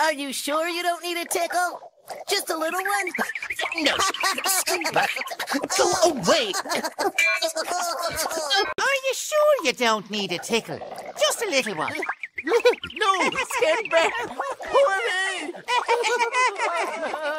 Are you sure you don't need a tickle? Just a little one? No, scoot. Go away. Are you sure you don't need a tickle? Just a little one. No, stand back. Poor me.